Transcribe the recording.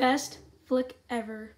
Best flick ever.